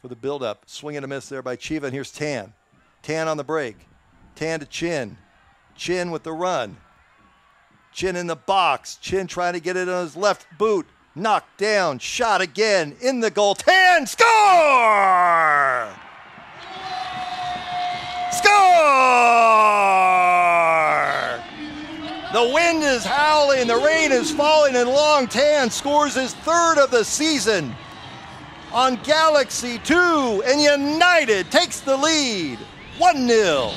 for the build-up. Swing and a miss there by Chiva. And here's Tan. Tan on the break. Tan to Chin. Chin with the run. Chin in the box. Chin trying to get it on his left boot. Knocked down. Shot again. In the goal. Tan score! Score! The wind is howling, the rain is falling, and Long Tan scores his third of the season on Galaxy 2, and United takes the lead 1 0.